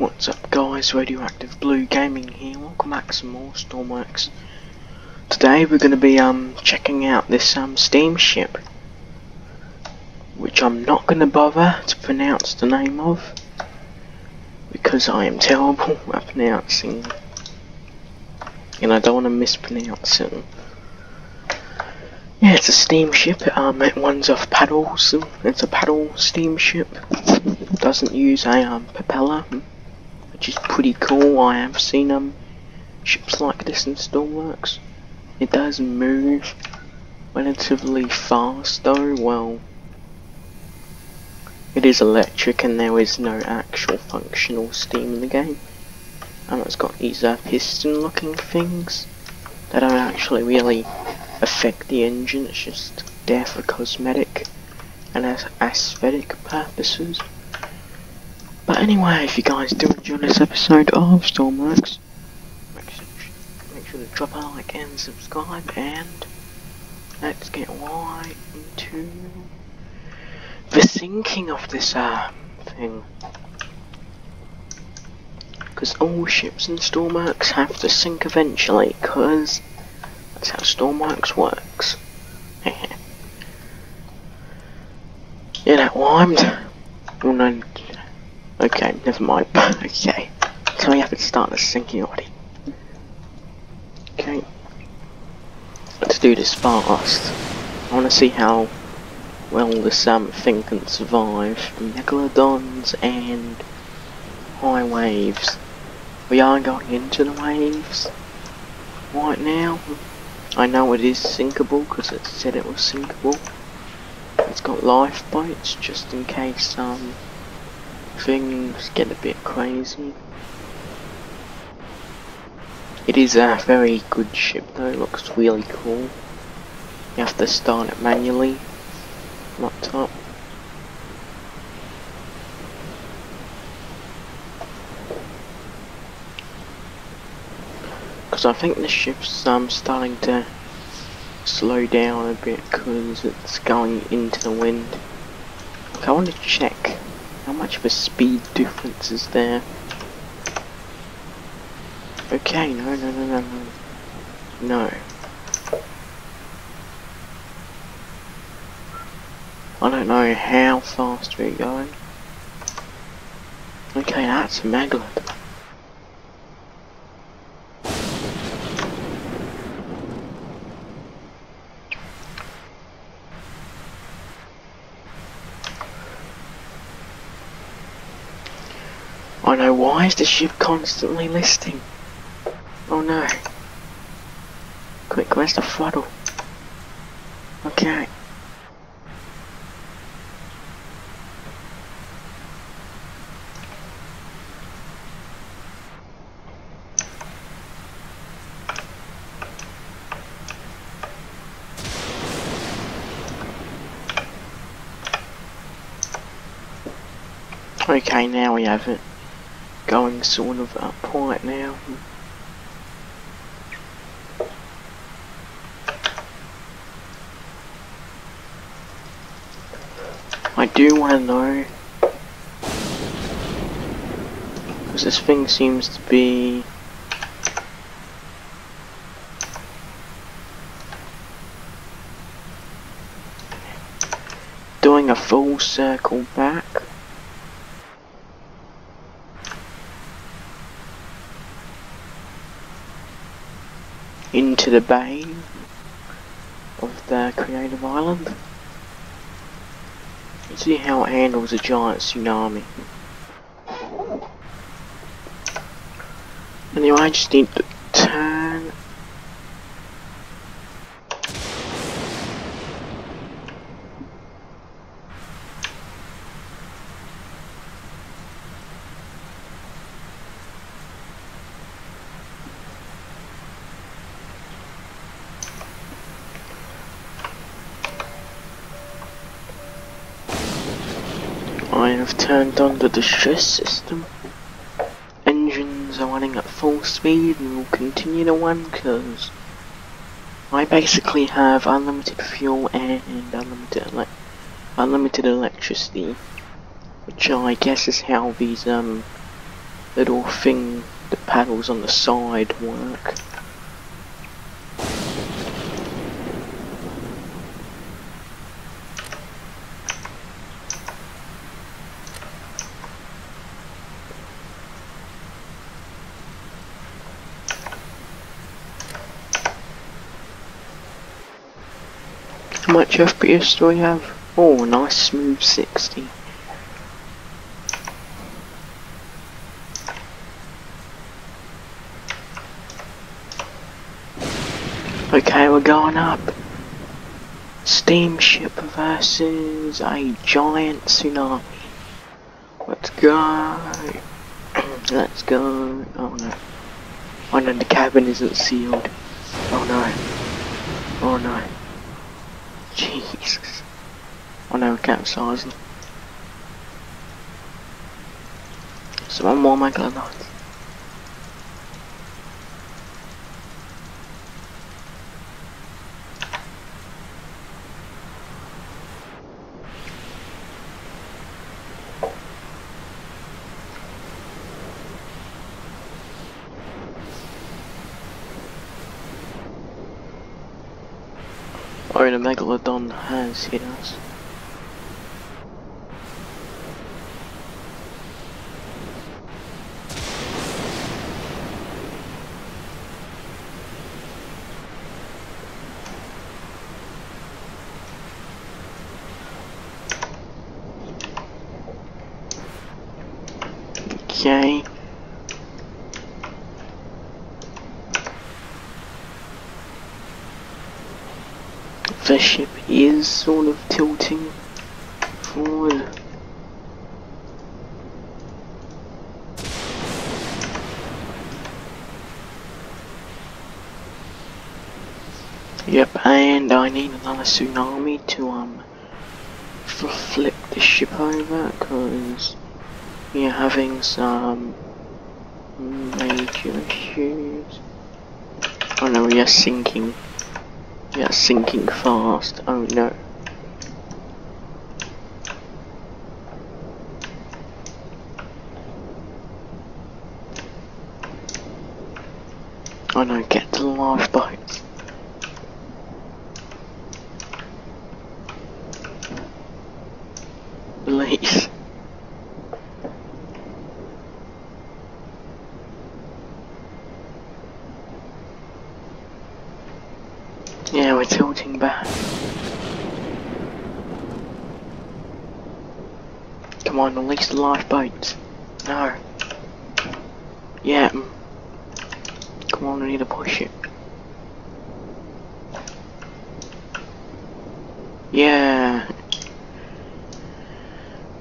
What's up guys, Radioactive Blue Gaming here, welcome back to some more Stormworks. Today we're going to be um checking out this um steamship, which I'm not going to bother to pronounce the name of, because I am terrible at pronouncing, and I don't want to mispronounce it. Yeah, it's a steamship, um, it runs off paddles, it's a paddle steamship, It doesn't use a um, propeller, which is pretty cool. I have seen um ships like this in Stormworks. It does move relatively fast though, well it is electric and there is no actual functional steam in the game. And it's got these uh, piston looking things that don't actually really affect the engine, it's just there for cosmetic and aesthetic purposes. Anyway, if you guys do enjoy this episode of Stormworks, make sure, make sure to drop a like and subscribe, and let's get right into the sinking of this uh, thing. Because all ships in Stormworks have to sink eventually, because that's how Stormworks works. yeah, that rhymed. Oh no, Okay, never mind. okay. So we have to start the sinking already. Okay. Let's do this fast. I want to see how well this um, thing can survive megalodons and high waves. We are going into the waves right now. I know it is sinkable because it said it was sinkable. It's got lifeboats just in case um things get a bit crazy. It is a very good ship though, looks really cool. You have to start it manually, laptop. Because I think the ship's um, starting to slow down a bit because it's going into the wind. I want to check much of a speed difference is there? Okay, no, no, no, no, no. No. I don't know how fast we're going. Okay, that's a megalod. Oh no, why is the ship constantly listing? Oh no. Quick, where's the throttle? Okay. Okay, now we have it going sort of up right now. I do want to know because this thing seems to be doing a full circle back into the bay of the creative island. Let's see how it handles a giant tsunami. Anyway, I just need turn I have turned on the distress system. Engines are running at full speed and will continue to run because I basically have unlimited fuel and unlimited ele unlimited electricity, which I guess is how these um little thing, the paddles on the side work. How much FPS do we have? Oh, nice smooth 60. Okay, we're going up. Steamship versus a giant tsunami. Let's go. Let's go. Oh no. Oh no, the cabin isn't sealed. Oh no. Oh no. Jesus. I no, we're capsizing. So one more megalodon. Oh, the megalodon has hit us. Okay. The ship is sort of tilting forward. Yep, and I need another tsunami to um flip the ship over because we are having some major issues. Oh no, we are sinking. We are sinking fast. Oh no. Oh no, get to the lifeboats. Please. Yeah, we're tilting back. Come on, release the lifeboats. No. Yeah. Come on, we need to push it. Yeah.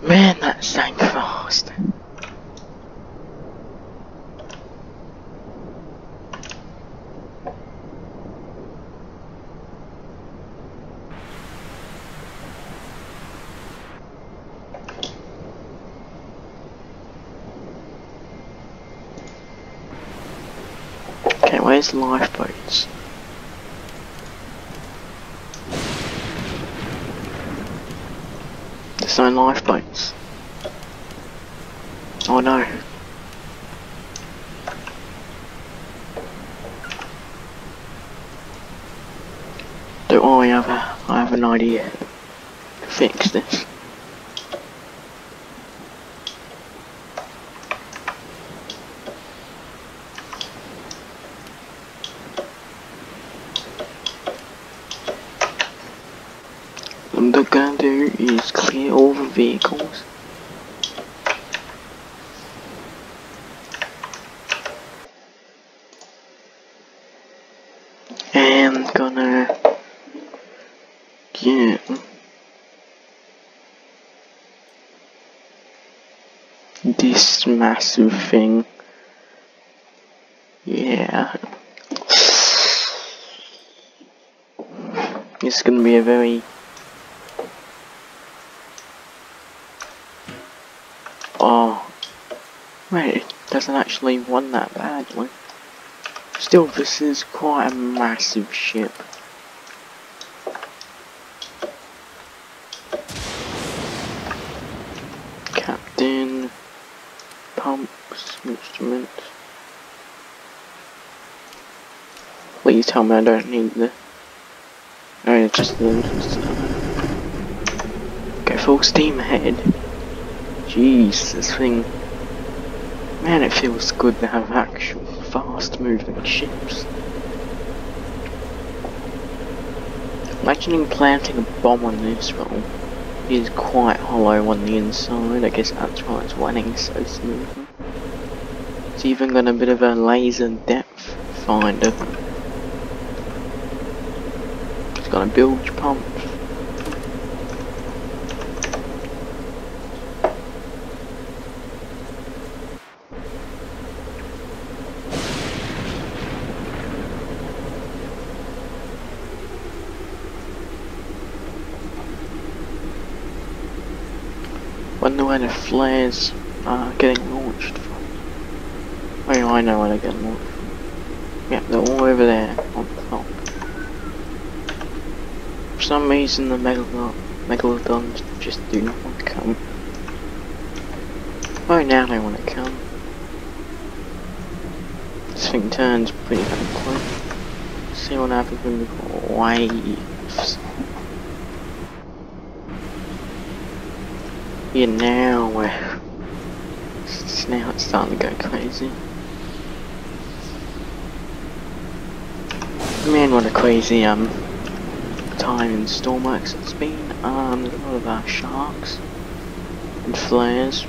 Man, that's sank fast. Where's lifeboats? There's no lifeboats. Oh no. Worry, I have, a, I have an idea to fix this. What I'm gonna do is clear all the vehicles. And gonna get this massive thing. Yeah. It's gonna be a very Oh, wait, it doesn't actually run that badly. Still, this is quite a massive ship. Captain, pumps. Instruments. Please tell me I don't need the... It's just the Go full steam ahead. Jeez, this thing... Man, it feels good to have actual fast moving ships. Imagining planting a bomb on this one is quite hollow on the inside, I guess that's why it's running so smooth. It's even got a bit of a laser depth finder. It's got a bilge pump Where the flares are getting launched from. Oh yeah, I know where they're getting launched from. Yep, they're all over there on top. For some reason the Megalodon, Megalodons just do not want to come. Oh now they want to come. This thing turns pretty quick. See what happens when we waves. Yeah, now we're... Now it's starting to go crazy. Man, what a crazy um time in Stormworks it's been. Um, a lot of uh, sharks and flares.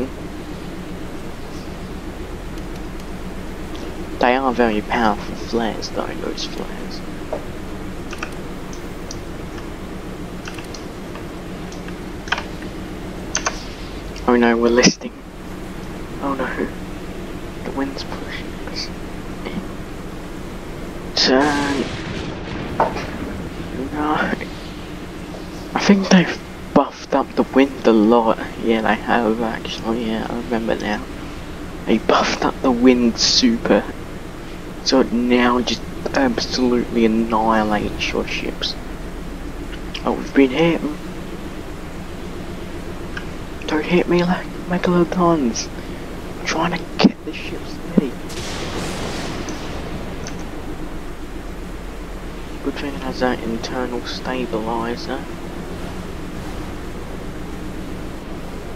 They are very powerful flares though, those flares. Oh no, we're listing. Oh no. The wind's pushing us. Turn. No. I think they've buffed up the wind a lot. Yeah, they have actually. Yeah, I remember now. They buffed up the wind super. So it now just absolutely annihilates your ships. Oh, we've been hit. Hit me like megalodons. Trying to get the ship steady. Good thing it has that internal stabilizer.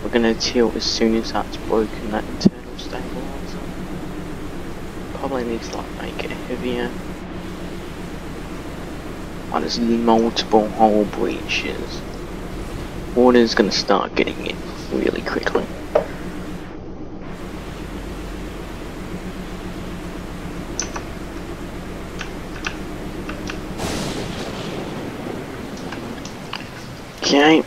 We're gonna tilt as soon as that's broken, that internal stabilizer. Probably needs to like make it heavier. Oh, there's multiple hull breaches. Water's gonna start getting in really quickly. Okay.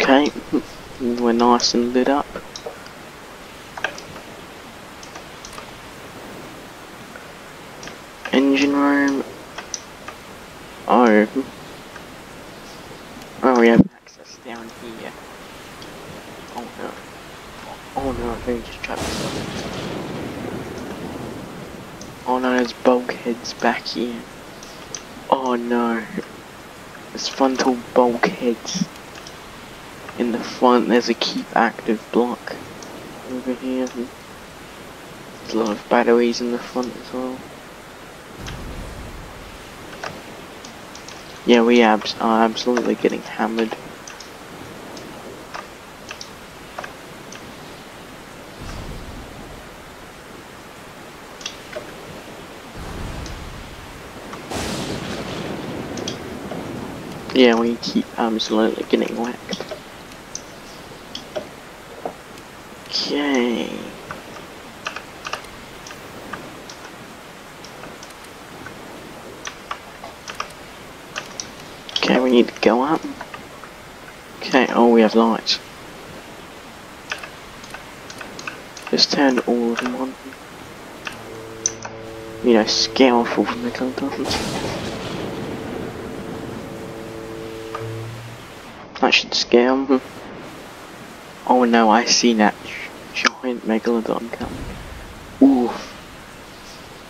Okay, we're nice and lit up. Engine room. Oh. Oh, we have access down here. Oh no. Oh no, I think just trapped myself. Oh no, there's bulkheads back here. Oh no. There's frontal bulkheads. In the front, there's a keep active block. Over here. There's a lot of batteries in the front as well. Yeah, we are absolutely getting hammered. Yeah, we keep absolutely getting whacked. Okay. Okay, we need to go up. Okay, oh, we have lights. Just turn all of them on. You know, scaleful from the contents. That should scare them. Oh no, I see that giant megalodon coming. Ooh.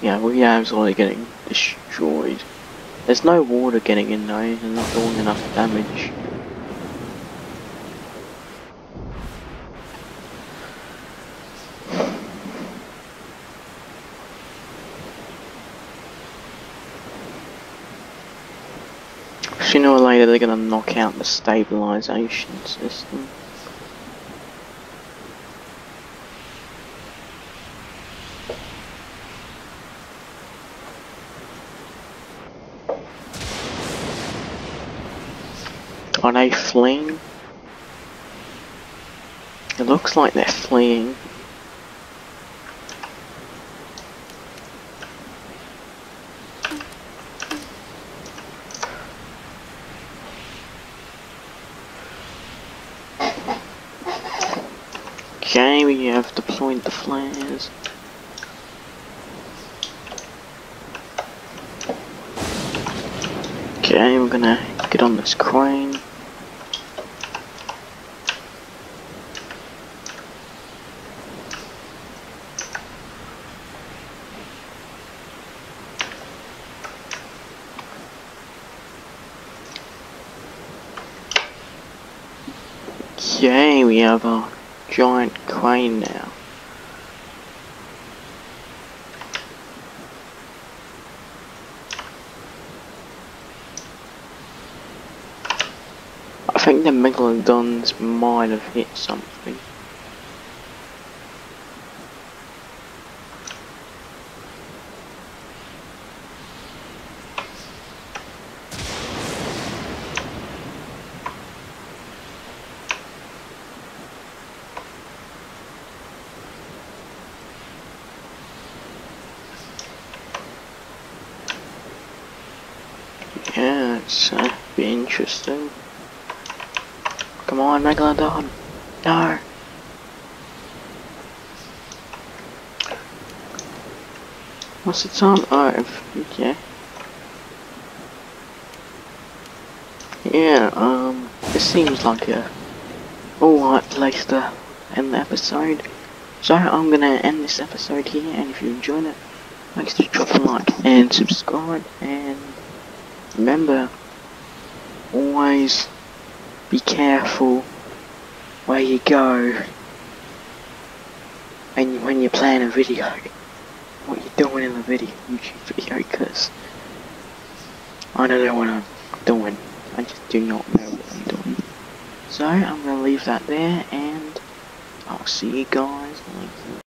Yeah, we are absolutely getting destroyed. There's no water getting in though, and not doing enough damage. Sooner or later they're gonna knock out the stabilization system. Are they fleeing? It looks like they're fleeing. Okay, we have deployed the flares. Okay, we're gonna get on this crane. Okay, we have a giant crane now. I think the Megalodons might have hit something. It's uh, be interesting. Come on, Megalodon. No. What's the time? Oh, okay. Yeah, um, this seems like a alright place to end the episode. So I'm gonna end this episode here, and if you enjoyed it, make sure to drop a like and subscribe, and remember, always be careful where you go and when you plan a video, what you're doing in the video, YouTube video, because I don't know what I'm doing. I just do not know what I'm doing. So I'm gonna leave that there, and I'll see you guys later.